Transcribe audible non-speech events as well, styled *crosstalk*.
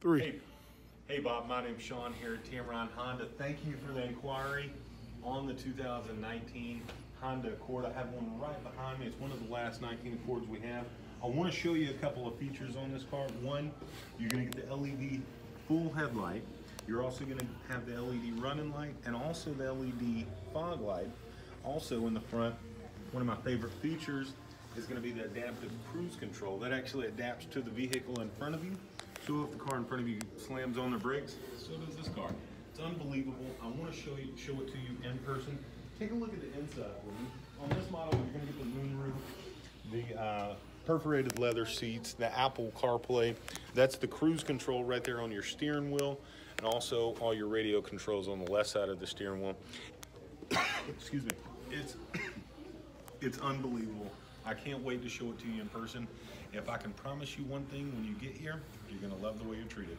three. Hey, hey Bob, my name's Sean here at Tameron Honda. Thank you for the inquiry on the 2019 Honda Accord. I have one right behind me. It's one of the last 19 Accords we have. I want to show you a couple of features on this car. One, you're going to get the LED full headlight. You're also going to have the LED running light and also the LED fog light. Also in the front, one of my favorite features is going to be the adaptive cruise control. That actually adapts to the vehicle in front of you. So if the car in front of you slams on the brakes, so does this car. It's unbelievable. I want to show you, show it to you in person. Take a look at the inside. On this model, you're going to get the moonroof, the uh, perforated leather seats, the Apple CarPlay. That's the cruise control right there on your steering wheel, and also all your radio controls on the left side of the steering wheel. *coughs* Excuse me. It's *coughs* it's unbelievable. I can't wait to show it to you in person. If I can promise you one thing when you get here, you're gonna love the way you're treated.